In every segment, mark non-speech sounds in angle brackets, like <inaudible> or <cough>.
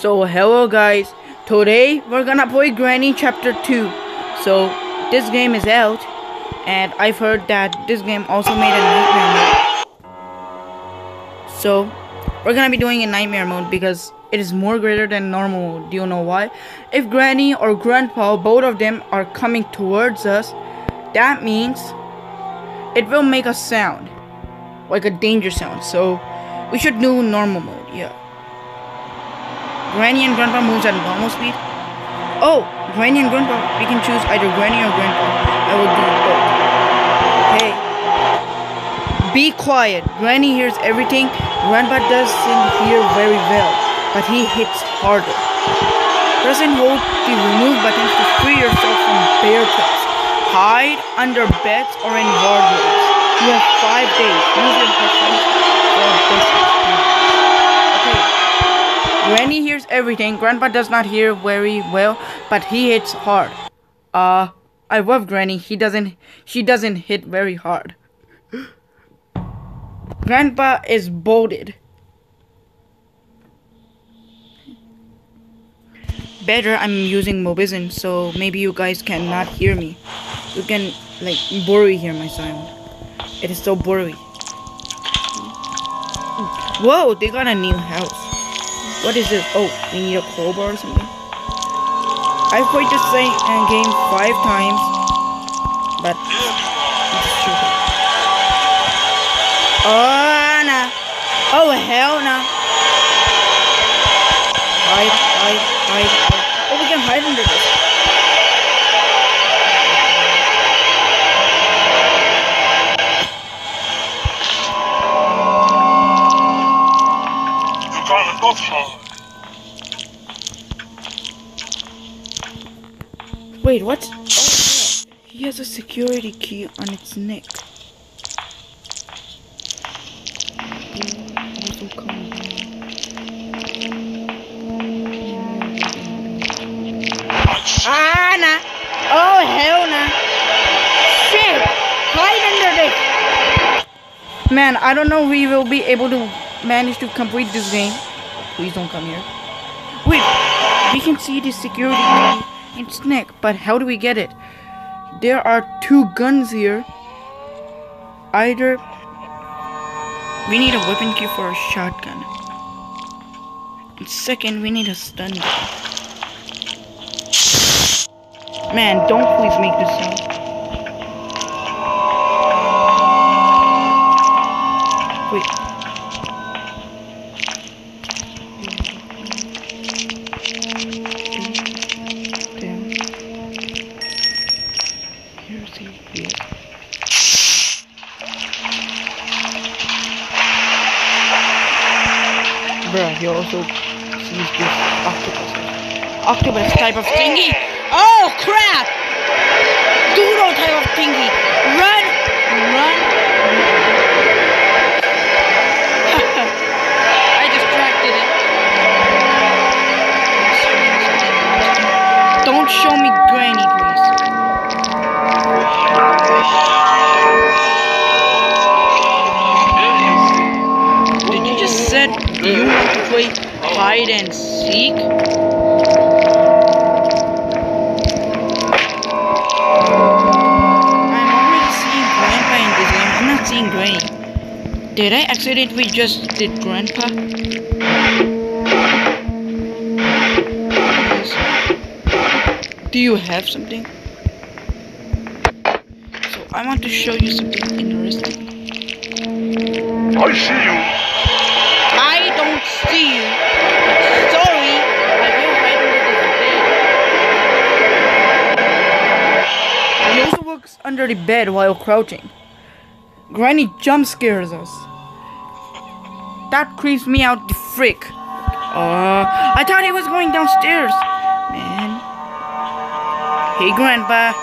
So hello guys, today we're gonna play Granny Chapter 2. So this game is out and I've heard that this game also made a nightmare mode. So we're gonna be doing a nightmare mode because it is more greater than normal mode. Do you know why? If Granny or Grandpa, both of them are coming towards us, that means it will make a sound. Like a danger sound. So we should do normal mode, yeah. Granny and Grandpa moves at normal speed. Oh, Granny and Grandpa. We can choose either Granny or Grandpa. I will do both. Okay. Be quiet. Granny hears everything. Grandpa doesn't hear very well, but he hits harder. Press and hold the remove buttons to free yourself from bear traps. Hide under beds or in wardrobes. You have five days. Use your for this. Okay. Granny hears everything. Grandpa does not hear very well, but he hits hard. Uh, I love Granny. He doesn't. She doesn't hit very hard. Grandpa is bolted. Better, I'm using Mobizen, so maybe you guys cannot hear me. You can like blurry hear my sound. It is so blurry. Whoa, they got a new house. What is this? Oh, we need a crowbar or something. I've played this uh, game five times, but. <laughs> Oh no! Oh hell no! Hide, hide, hide, You gotta go hard. Wait, what? Oh, yeah. He has a security key on its neck. Ah, nah. Oh, hell nah. Shit! Hide under this! Man, I don't know if we will be able to manage to complete this game. Please don't come here. Wait, we can see the security its neck, but how do we get it? There are two guns here. Either we need a weapon key for a shotgun. And second, we need a stun gun. Man, don't please make this sound. Also sees this octopus. Octopus type of thingy. Oh crap! Doodle type of thingy. Run! Run! <laughs> I distracted it. Don't show me Granny, hide and seek? I'm already seeing Grandpa in this game. I'm not seeing Granny. Did I accidentally just did Grandpa? Yes. Do you have something? So I want to show you something interesting. I see you. I don't see you. Under the bed while crouching. Granny jump scares us. That creeps me out the frick. Uh, I thought he was going downstairs. Man. Hey, Grandpa.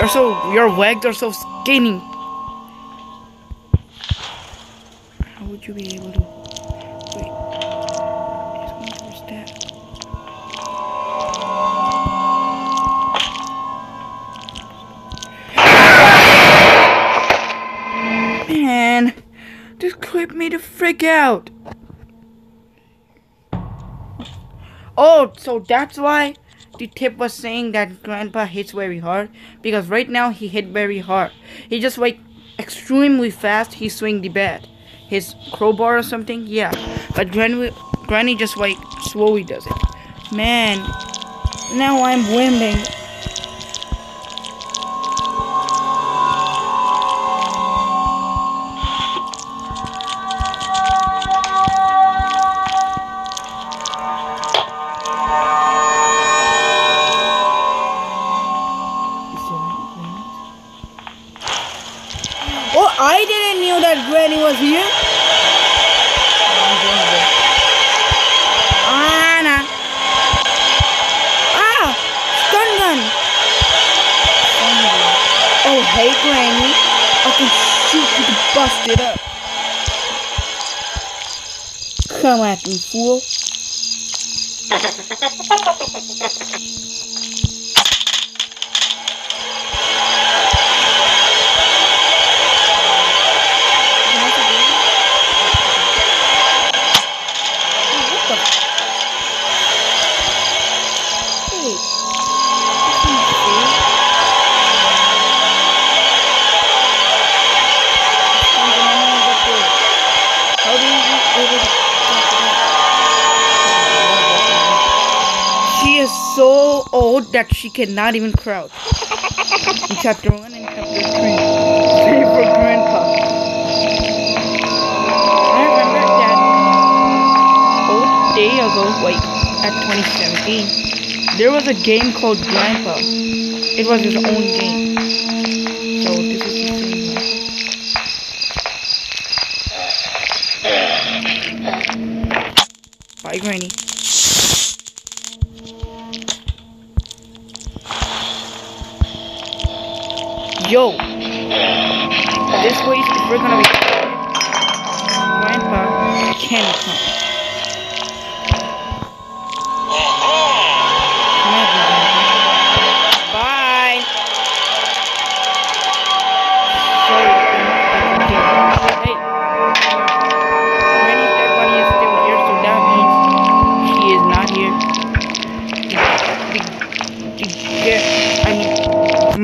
You're so, your legs are so skinny. How would you be able to? Out. Oh, so that's why the tip was saying that grandpa hits very hard because right now he hit very hard. He just like extremely fast. He swing the bat, his crowbar or something. Yeah, but granny, granny just like slowly does it. Man, now I'm winning. Come at me, fool. That she cannot even crouch. In chapter 1 and chapter 3. Save grandpa. I remember that old day ago, like at 2017, there was a game called Grandpa. It was his own game. So this is the same. Bye, Granny. Yo, this way, if we're gonna be Grandpa can come.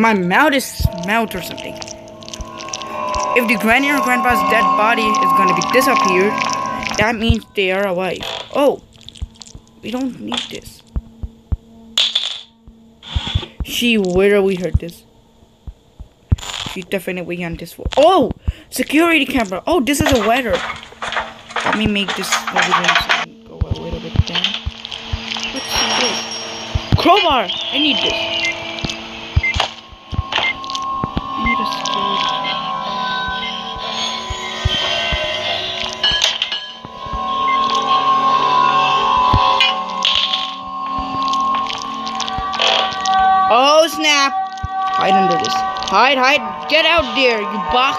My mouth is smelt or something. If the granny or grandpa's dead body is gonna be disappeared, that means they are alive. Oh, we don't need this. She literally heard this. She's definitely on this floor. Oh, security camera. Oh, this is a weather. Let me make this go a little bit down. What's this? Crowbar. I need this. Hide under this. Hide, hide! Get out there, you box!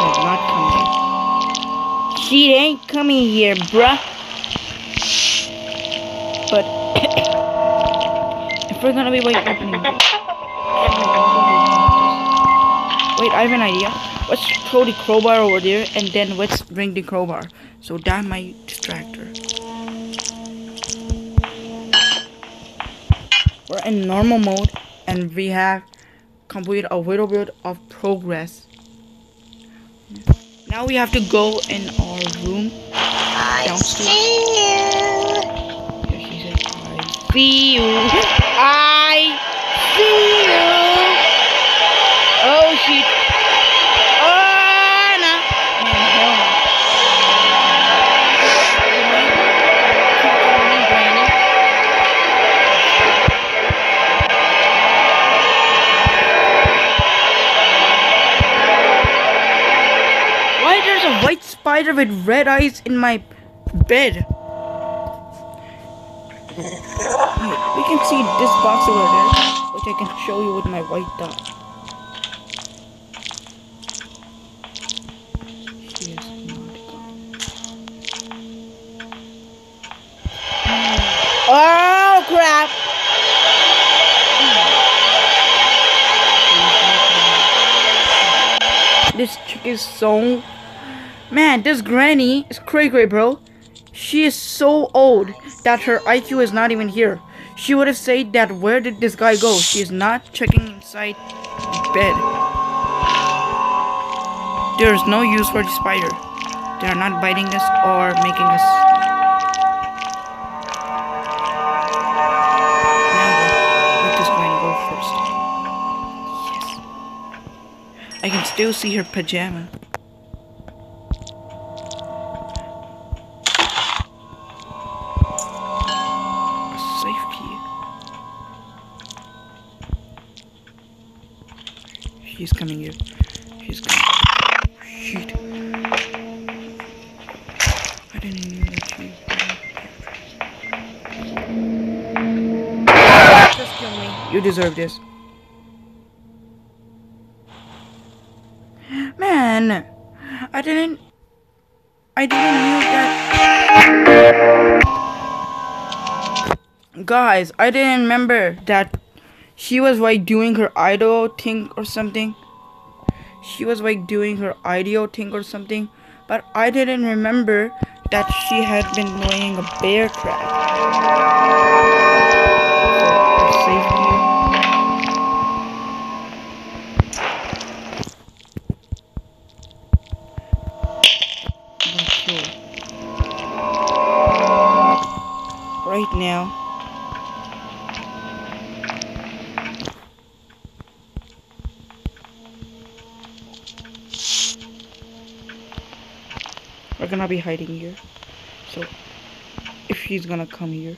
Is not coming. She ain't coming here, bruh. But <coughs> if we're gonna be opening. Wait, I have an idea. Let's throw the crowbar over there and then let's bring the crowbar. So that might distract her. We're in normal mode and we have completed a little bit of progress. Now we have to go in our room downstairs. Yeah, she said, I see you. I <laughs> ah! Spider with red eyes in my bed? We can see this box over there, which I can show you with my white dot. Oh crap! This chick is so Man, this granny is cray cray, bro. She is so old that her IQ is not even here. She would have said that where did this guy go? She is not checking inside bed. There is no use for the spider. They are not biting us or making us. Let this granny go first. Yes. I can still see her pajama. You deserve this. Man, I didn't. I didn't know that. Guys, I didn't remember that she was like doing her idol thing or something. She was like doing her idol thing or something, but I didn't remember that she had been laying a bear trap. Be hiding here. So, if he's gonna come here.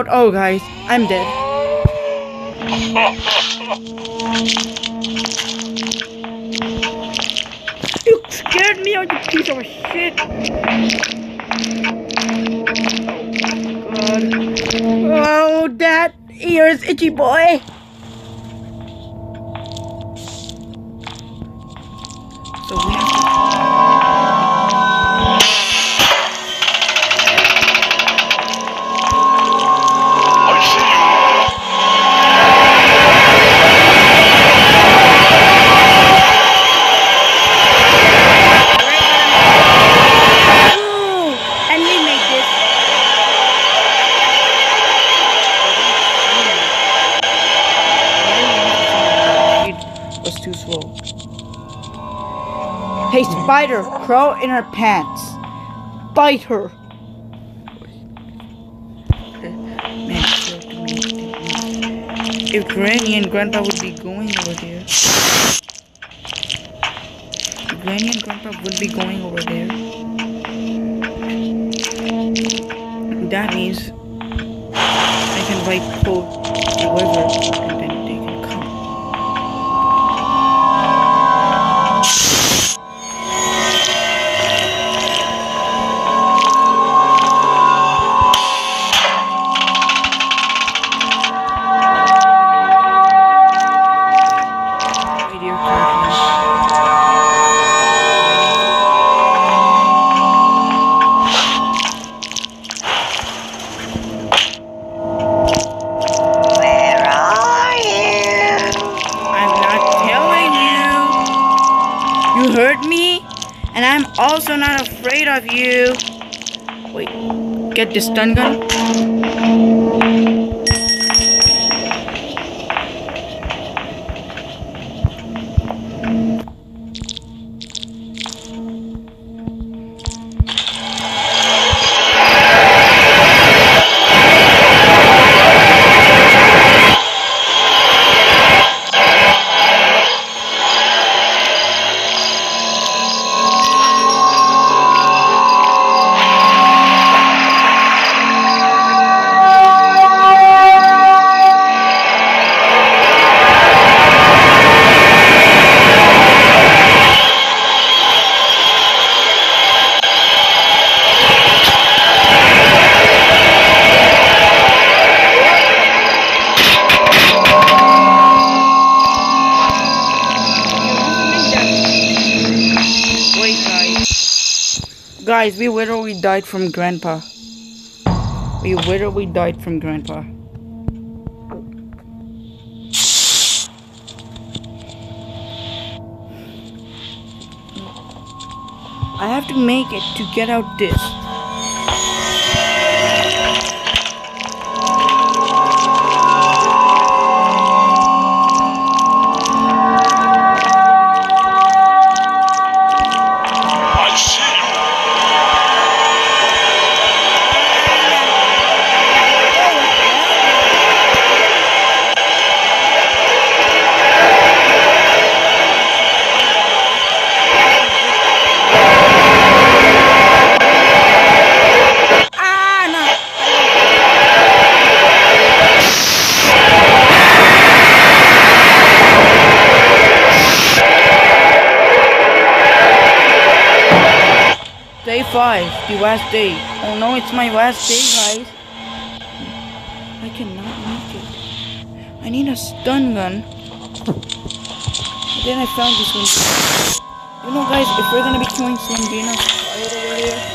Out. Oh, guys, I'm dead. You scared me out, you piece of shit. Oh, God. Oh, that ears itchy boy. Spider, crawl in her pants. Bite her. If Granny and Grandpa would be going over there. Granny and Grandpa would be going over there. That means I can like pull the you. Hurt me, and I'm also not afraid of you. Wait, get the stun gun. Guys, we literally died from Grandpa. We literally died from Grandpa. I have to make it to get out this. 5, the last day. Oh no, it's my last day, guys. I cannot make it. I need a stun gun. But then I found this one. You know, guys, if we're gonna be killing some Dino,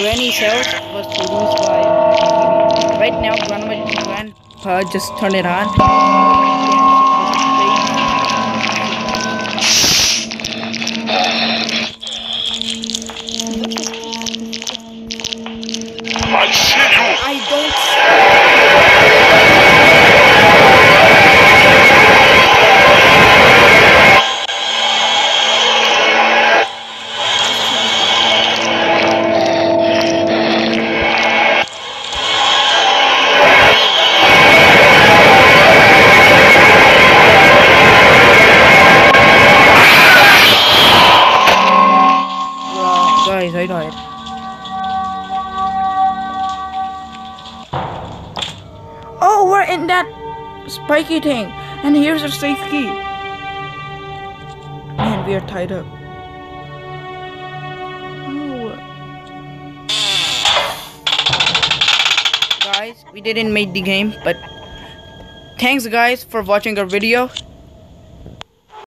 Granny's house was produced by Right now, Grandma Grandpa just turned it on. Spiky thing, and here's our safe key. Man, we are tied up. Guys, we didn't make the game, but thanks guys for watching our video.